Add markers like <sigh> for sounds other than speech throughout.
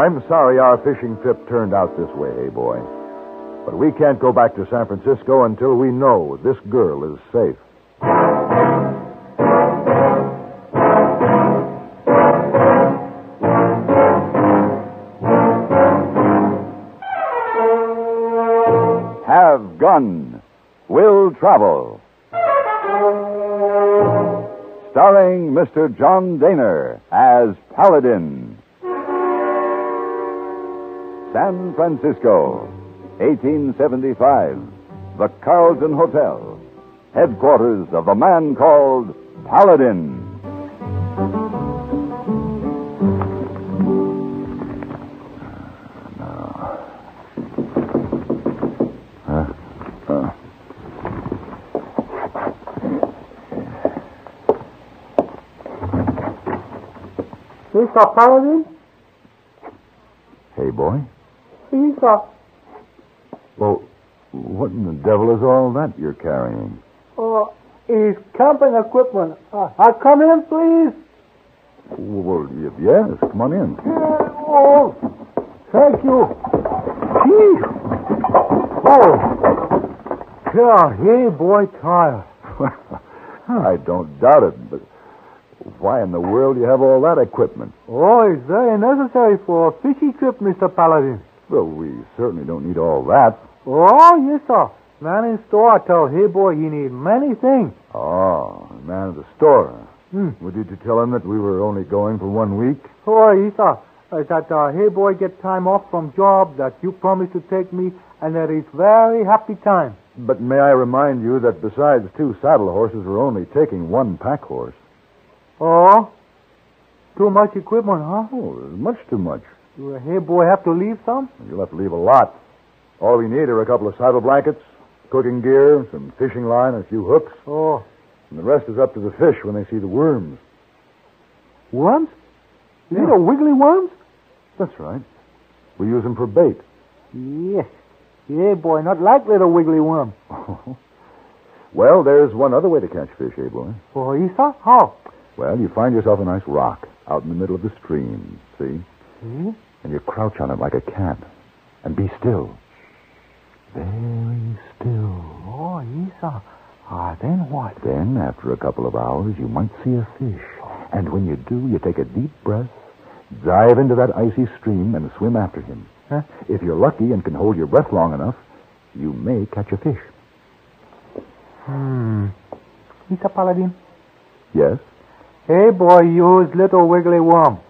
I'm sorry our fishing trip turned out this way, hey boy. But we can't go back to San Francisco until we know this girl is safe. Have gun. Will travel. Starring Mr. John Dehner as Paladin. San Francisco, 1875. The Carlton Hotel. Headquarters of the man called Paladin. Mr. Paladin? Hey boy. Mr. Well, what in the devil is all that you're carrying? Oh, is camping equipment. Uh, I come in, please? Well, yes, come on in. Oh, thank you. Gee. Oh. Yeah, hey, boy, tired. <laughs> I don't doubt it, but why in the world do you have all that equipment? Oh, it's very necessary for a fishing trip, Mr. Paladin. Well, we certainly don't need all that. Oh, yes, sir. Man in store told hey boy he need many things. Oh, the man at the store. Hmm. Well, did you tell him that we were only going for one week? Oh, yes, sir. Uh, that uh, hey boy get time off from job that you promised to take me and that is very happy time. But may I remind you that besides two saddle horses, we're only taking one pack horse. Oh? Too much equipment, huh? Oh, much too much. Do a hey boy have to leave some? You'll have to leave a lot. All we need are a couple of saddle blankets, cooking gear, some fishing line, and a few hooks. Oh. And the rest is up to the fish when they see the worms. Worms? Yeah. Little wiggly worms? That's right. We use them for bait. Yes. Yeah, boy, not like little wiggly worm. <laughs> well, there's one other way to catch fish, eh, boy? Oh, sir? How? Well, you find yourself a nice rock out in the middle of the stream, see? Hmm? And you crouch on it like a cat. And be still. Very still. Oh, yes. Ah, then what? Then, after a couple of hours, you might see a fish. And when you do, you take a deep breath, dive into that icy stream, and swim after him. Huh? If you're lucky and can hold your breath long enough, you may catch a fish. Hmm. Mr. Paladin? Yes? Hey, boy, use little wiggly worm.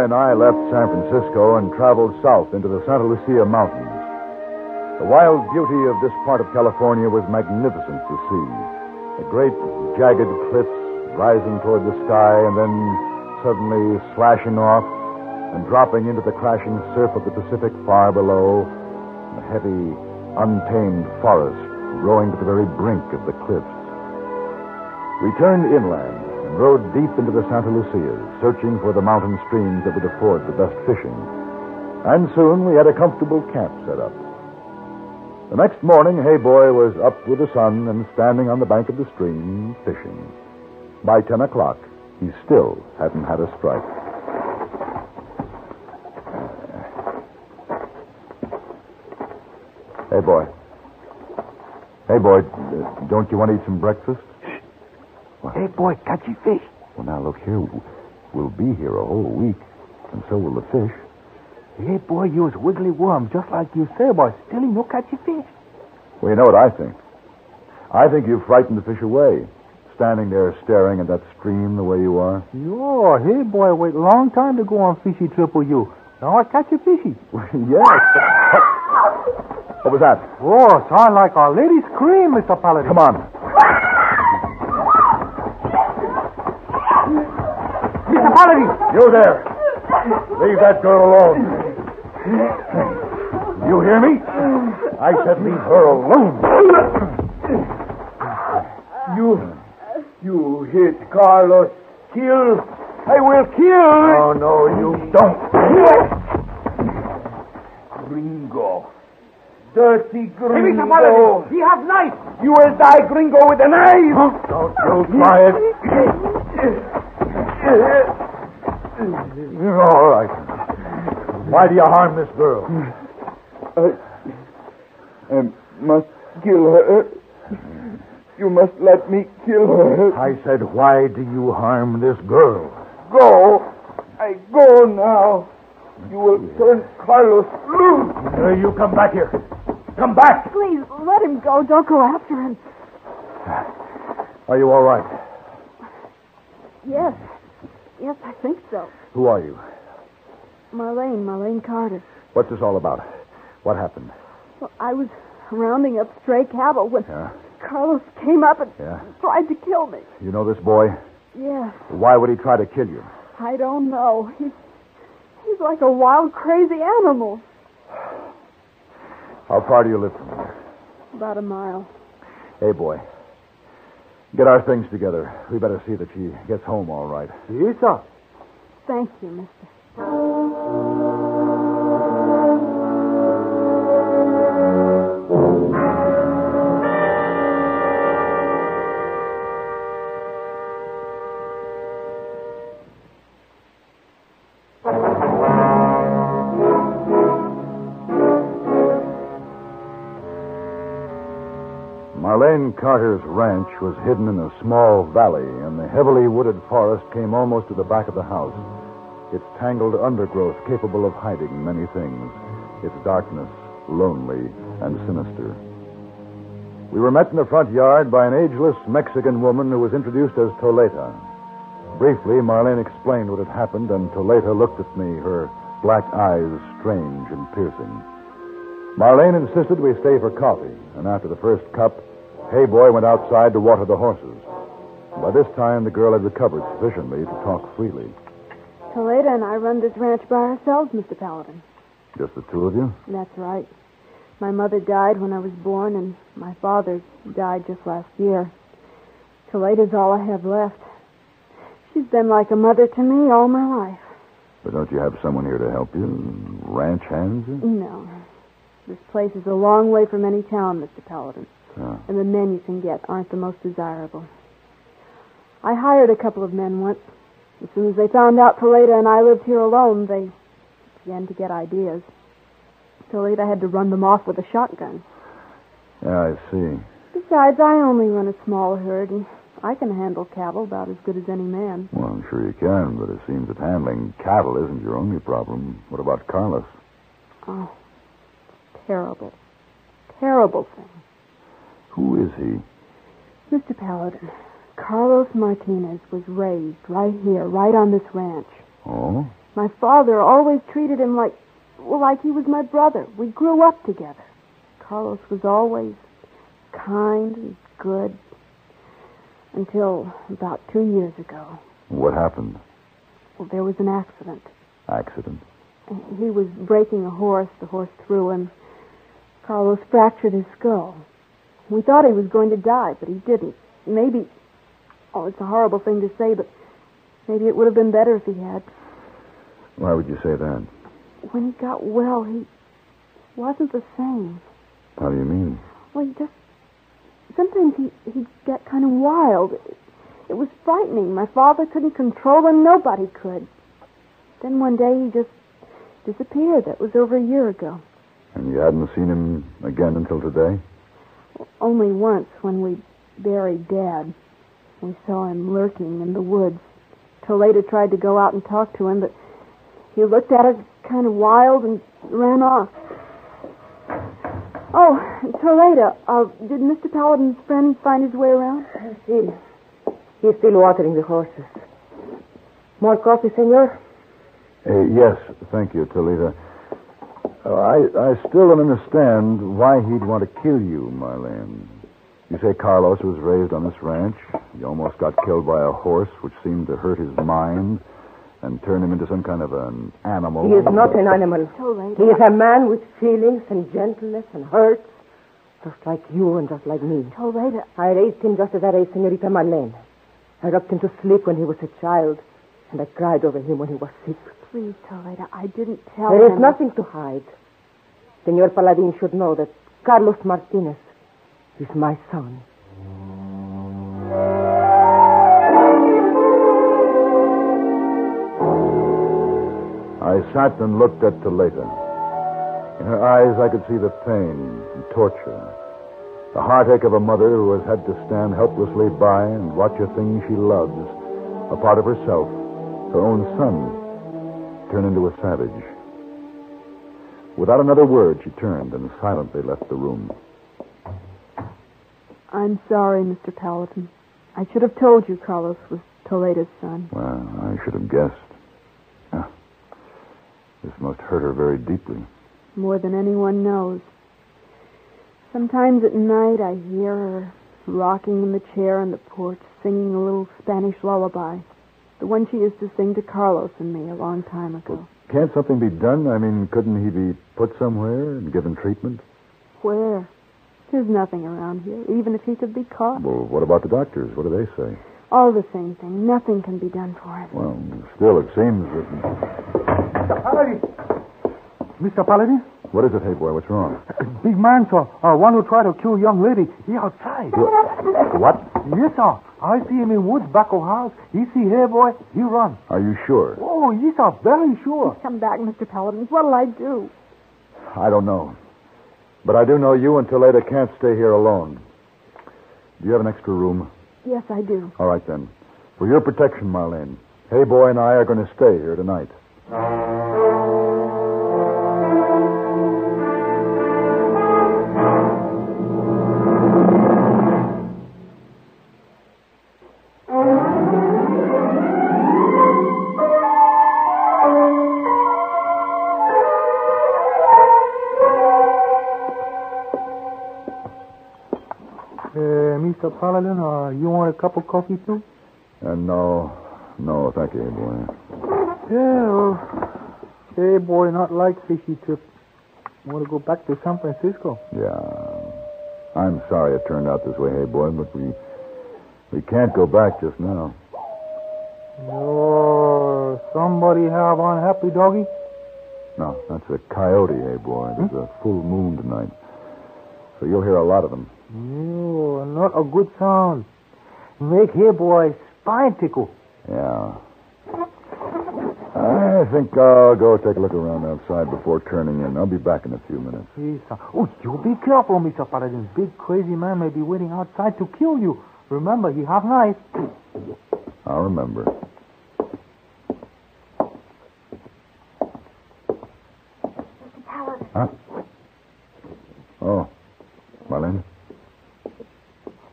And I left San Francisco and traveled south into the Santa Lucia Mountains. The wild beauty of this part of California was magnificent to see. The great jagged cliffs rising toward the sky and then suddenly slashing off and dropping into the crashing surf of the Pacific far below. The heavy, untamed forest growing to the very brink of the cliffs. We turned inland and rode deep into the Santa Lucias, searching for the mountain streams that would afford the best fishing. And soon we had a comfortable camp set up. The next morning, Hey Boy was up with the sun and standing on the bank of the stream, fishing. By ten o'clock, he still hadn't had a strike. Hey, boy. Hey, boy, don't you want to eat some breakfast? What? Hey, boy, catch catchy fish. Well, now, look here. We'll be here a whole week, and so will the fish. Hey, boy, use wiggly worm just like you say, boy. Still no catchy fish. Well, you know what I think? I think you've frightened the fish away, standing there staring at that stream the way you are. No, hey, boy, wait a long time to go on fishy trip with you. Now I catch a fishy. <laughs> yes. What was that? Oh, sound like Our lady scream, Mr. Paladin. Come on. You there. Leave that girl alone. You hear me? I said leave her alone. You, you hit Carlos. kill. I will kill. Oh, no, you don't. Gringo. Dirty gringo. Mr. Paladin, he has knife. You will die, gringo, with a knife. Don't you try it. <laughs> You're all right. Why do you harm this girl? I must kill her. You must let me kill her. I said, why do you harm this girl? Go. I go now. You will turn Carlos loose. Uh, you come back here. Come back. Please, let him go. Don't go after him. Are you all right? Yes. Yes, I think so. Who are you? Marlene, Marlene Carter. What's this all about? What happened? Well, I was rounding up stray cattle when Yeah? Carlos came up and Yeah? tried to kill me. You know this boy? Yes, Why would he try to kill you? I don't know. He's, he's like a wild, crazy animal. How far do you live from here? About a mile. Hey, boy. Get our things together. We better see that she gets home all right. Yes, sir. Thank you, mister. Marlene Carter's ranch was hidden in a small valley, and the heavily wooded forest came almost to the back of the house. Its tangled undergrowth capable of hiding many things, its darkness lonely and sinister. We were met in the front yard by an ageless Mexican woman who was introduced as Toleta. Briefly, Marlene explained what had happened, and Toleta looked at me, her black eyes strange and piercing. Marlene insisted we stay for coffee, and after the first cup, Hey Boy went outside to water the horses. By this time, the girl had recovered sufficiently to talk freely. Toledo and I run this ranch by ourselves, Mr. Paladin. Just the two of you? That's right. My mother died when I was born, and my father died just last year. Toledo's all I have left. She's been like a mother to me all my life. But don't you have someone here to help you? Ranch hands? No. This place is a long way from any town, Mr. Paladin, Oh. and the men you can get aren't the most desirable. I hired a couple of men once. As soon as they found out Toledo and I lived here alone, they began to get ideas. Toledo had to run them off with a shotgun. Yeah, I see. Besides, I only run a small herd, and I can handle cattle about as good as any man. Well, I'm sure you can, but it seems that handling cattle isn't your only problem. What about Carlos? Oh, terrible, terrible thing. Who is he? Mr. Paladin, Carlos Martinez was raised right here, right on this ranch. Oh? My father always treated him like, well, like he was my brother. We grew up together. Carlos was always kind and good until about two years ago. What happened? Well, there was an accident. Accident. He was breaking a horse. The horse threw him. Carlos fractured his skull. We thought he was going to die, but he didn't. Maybe, oh, it's a horrible thing to say, but maybe it would have been better if he had. Why would you say that? When he got well, he wasn't the same. How do you mean? Well, he just sometimes he he'd get kind of wild. It, it was frightening. My father couldn't control him. Nobody could. Then one day he just disappeared. That was over a year ago. And you hadn't seen him again until today? Only once when we buried Dad. We saw him lurking in the woods. Toledo tried to go out and talk to him, but he looked at us kind of wild and ran off. Oh, Toledo, uh, did Mr. Paladin's friend find his way around? Still. He's still watering the horses. More coffee, senor? Uh, yes, thank you, Toledo. Uh, I, I still don't understand why he'd want to kill you, Marlene. You say Carlos was raised on this ranch. He almost got killed by a horse, which seemed to hurt his mind and turn him into some kind of an animal. He is not an animal. He is a man with feelings and gentleness and hurts, just like you and just like me. Toledo. I raised him just as I raised Senorita Marlene. I rocked him to sleep when he was a child, and I cried over him when he was sick. Please, Toledo, I didn't tell There him. is nothing to hide. Senor Paladin should know that Carlos Martinez is my son. I sat and looked at Toledo. In her eyes, I could see the pain and torture. The heartache of a mother who has had to stand helplessly by and watch a thing she loves, a part of herself, her own son, turn into a savage. Without another word, she turned and silently left the room. I'm sorry, Mr. Paladin. I should have told you Carlos was Toledo's son. Well, I should have guessed. Ah, This must hurt her very deeply. More than anyone knows. Sometimes at night I hear her rocking in the chair on the porch, singing a little Spanish lullaby. The one she used to sing to Carlos and me a long time ago. Can't something be done? I mean, couldn't he be put somewhere and given treatment? Where? There's nothing around here, even if he could be caught. Well, what about the doctors? What do they say? All the same thing. Nothing can be done for him. Well, still, it seems that. Mr. Paladin. Mr. Paladin? What is it, hey boy? What's wrong? <clears throat> Big man, sir. Uh, one who tried to kill young lady. He outside. What? Yes, sir. I see him in woods back of house. He see here, boy. He run. Are you sure? Oh, yes, sir. Very sure. Come back, Mr. Paladin. What'll I do? I don't know. But I do know you and Toledo can't stay here alone. Do you have an extra room? Yes, I do. All right, then. For your protection, Marlene, Hey Boy and I are going to stay here tonight. Paladin, uh, you want a cup of coffee too? And no, no, thank you, Boy. Yeah, well, hey, boy, not like fishy trip. Want to go back to San Francisco? Yeah. I'm sorry it turned out this way, Hey Boy, but we we can't go back just now. Oh, somebody have unhappy doggy? No, that's a coyote, Hey Boy. There's a full moon tonight. So you'll hear a lot of them. No, not a good sound. Make here, boy, spine tickle. Yeah. I think I'll go take a look around outside before turning in. I'll be back in a few minutes. Yes, sir. Oh, you be careful, Mr. Paladin. Big crazy man may be waiting outside to kill you. Remember, he have knife. I'll remember. Huh? Oh, Marlene?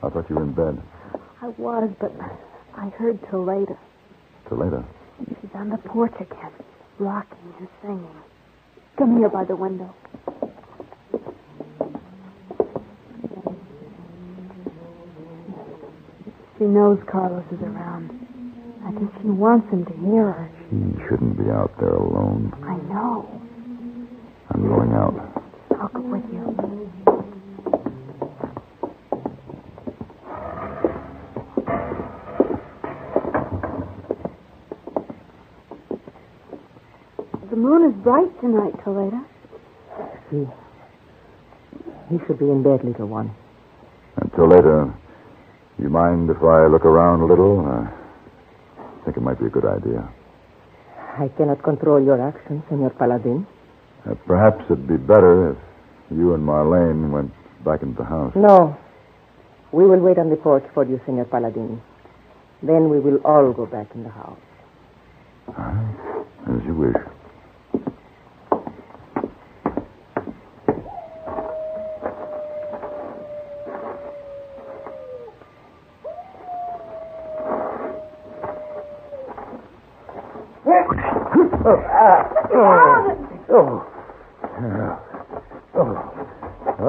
I thought you were in bed. I was, but Heard Toledo. Toledo. She's on the porch again, rocking and singing. Come here by the window. She knows Carlos is around. I think she wants him to hear her. She shouldn't be out there alone. I know. I'm going out. I'll go with you. The is bright tonight, Toledo. He, he should be in bed, little one. And Toledo, you mind if I look around a little? I think it might be a good idea. I cannot control your actions, Senor Paladin. Uh, perhaps it'd be better if you and Marlene went back into the house. No. We will wait on the porch for you, Senor Paladin. Then we will all go back in the house. All right. As you wish.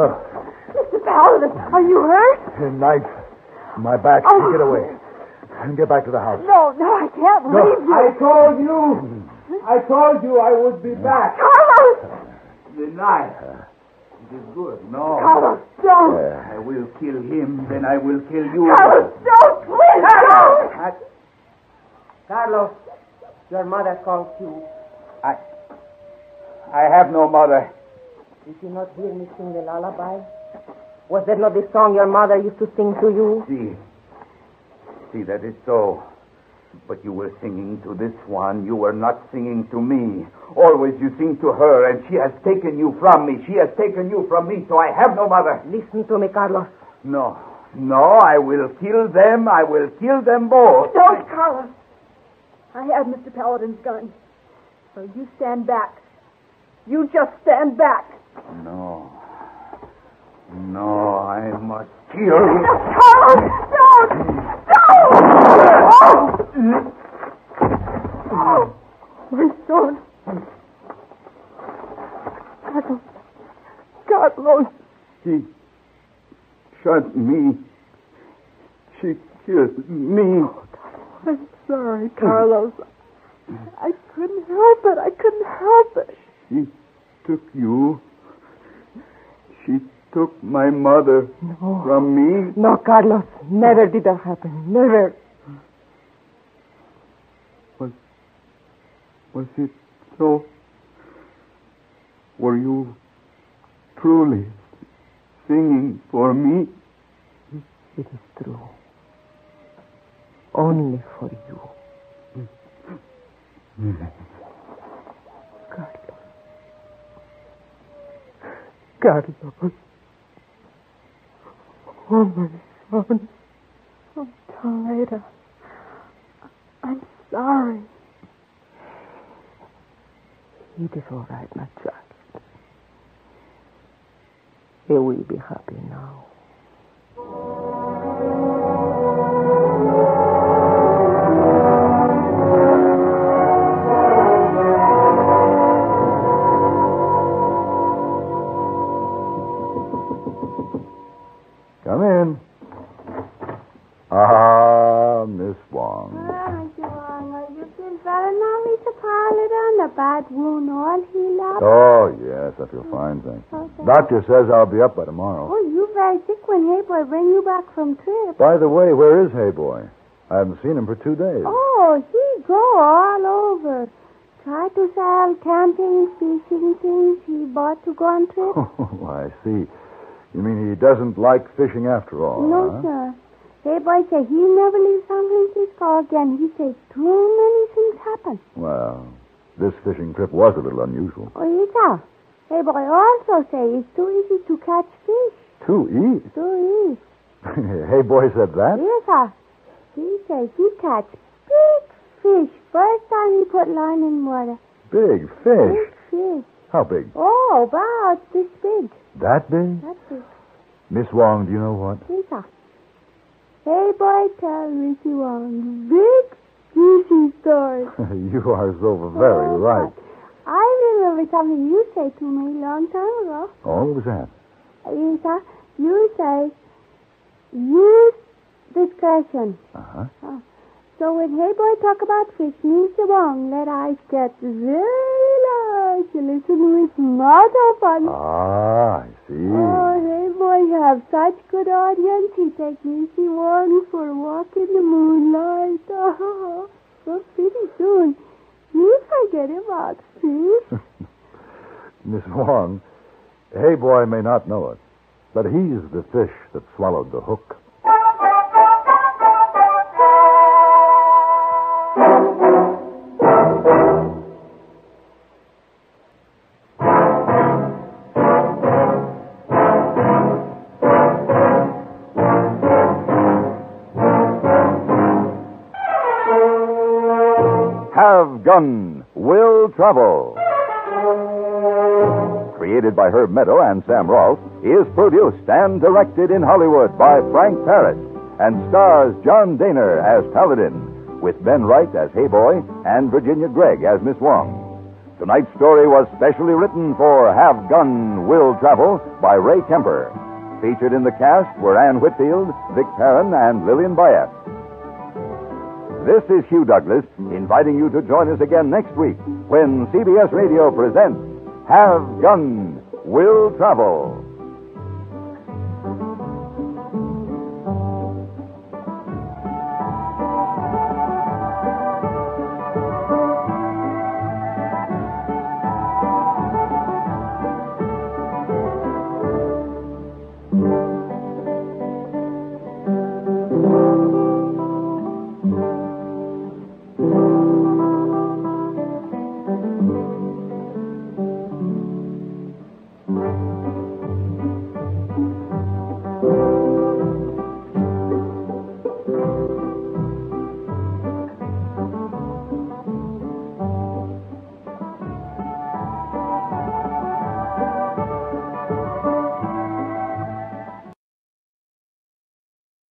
Mr. Paladin, are you hurt? A knife in my back. Oh. Get away. And get back to the house. No, no, I can't leave you. I told you. I told you I would be back. Carlos! The knife. It is good. No. Carlos, don't! I will kill him, then I will kill you. Carlos, don't, please! Uh, Carlos, your mother calls you. I. I have no mother. Did you not hear me sing the lullaby? Was that not the song your mother used to sing to you? See. See, that is so. But you were singing to this one. You were not singing to me. Always you sing to her, and she has taken you from me. She has taken you from me, so I have no mother. Listen to me, Carlos. No. No, I will kill them. I will kill them both. Don't, Carlos. I have Mr. Paladin's gun. So you stand back. You just stand back. No. No, I must kill you. Carlos, don't! Don't! Oh, my son. Carlos. Carlos. She shot me. She killed me. Oh, I'm sorry, Carlos. I couldn't help it. I couldn't help it. She took you. She took my mother No. from me. No, Carlos. Never did that happen. Never. Was it so? Were you truly singing for me? It is true. Only for you. <laughs> Carlos. Carlos. Oh, my son. I'm tired. I'm sorry. It is all right, my child. You will be happy now. Doctor says I'll be up by tomorrow. Oh, you very sick when Hey Boy bring you back from trip. By the way, where is Hey Boy? I haven't seen him for two days. Oh, he go all over. Try to sell camping, fishing things he bought to go on trip. <laughs> Oh, I see. You mean he doesn't like fishing after all? no, huh? sir. Hey Boy say he never leave San Francisco again. He say too many things happen. Well, this fishing trip was a little unusual. Oh, yes, sir. Hey Boy also say it's too easy to catch fish. Too easy. Too easy. <laughs> hey Boy said that? Yes, sir. He says he catch big fish first time he put line in water. Big fish. Big fish. How big? Oh, about this big. That big? That big. Miss Wong, do you know what? Yes, sir. Hey, boy, tell Missy one big juicy story. <laughs> you are so very Oh, right. I remember something you said to me a long time ago. Oh, what was that? Sir. You say, use discretion. Uh-huh. So when Hey Boy talk about fish, Mr. Wong, let eyes get very large. Listen with mouth open. Ah, I see. Oh, Hey Boy have such good audience. He take Missy Wong for a walk in the moonlight. Oh, so pretty soon, you forget about fish. Miss Wong, Hey Boy may not know it, but he's the fish that swallowed the hook. Have Gun Travel. Created by Herb Meadow and Sam Rolfe, is produced and directed in Hollywood by Frank Paris and stars John Dehner as Paladin, with Ben Wright as Hey Boy and Virginia Gregg as Miss Wong. Tonight's story was specially written for Have Gun Will Travel by Ray Kemper. Featured in the cast were Ann Whitfield, Vic Perrin, and Lillian Buyeff. This is Hugh Douglas inviting you to join us again next week when CBS Radio presents Have Gun Will Travel.